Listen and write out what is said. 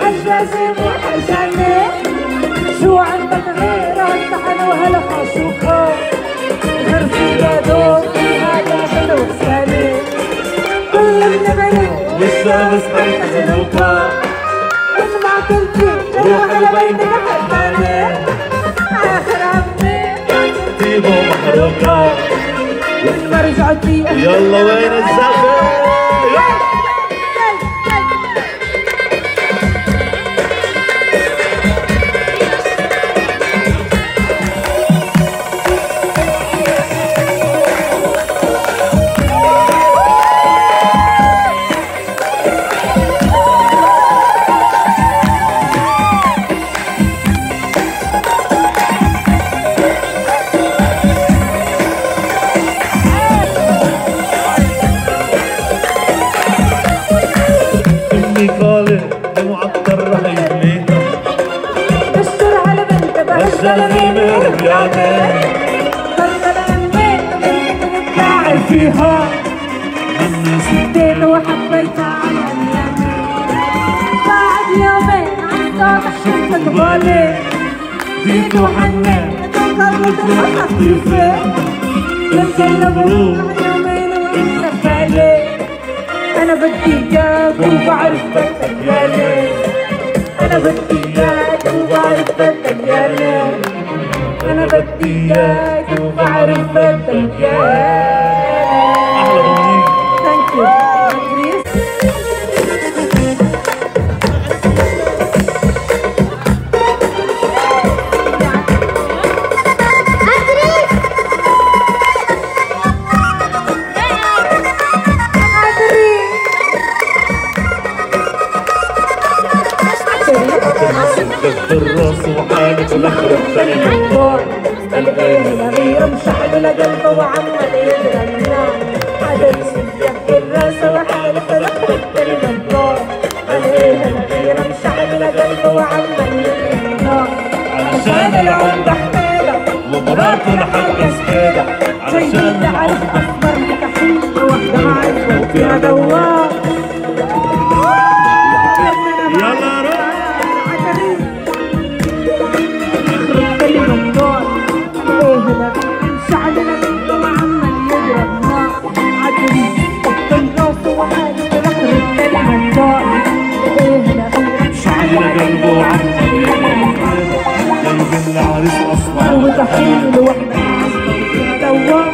عالجازم وحزني شو عندك غير الطحن وهالخشوكة كل النبري والشمس بيتزنوكا كل ما كنت روح لبيتك حباني آخر عمي تيبو محروكا لما رجعت لي يلا وين الزفة في مربيانة قاعد فيها الناس سديت وحبيتها على اليمين بعد يومين عم شفت بالي ديت وحنان قلبت وحطيفة لما مبروك. يومين وانت بالي أنا بدي إياك وبعرف بدك يا أنا بدي إياك وبعرف بدك يا ليل أنا بدي إياك وبعرف بدك يا الرأس وحالك الأخرى الثانية. الغير مشعل لقلبه وعمال يتغنى عدد سيح الراس العريس أصبح وتحيل لوحدة دوار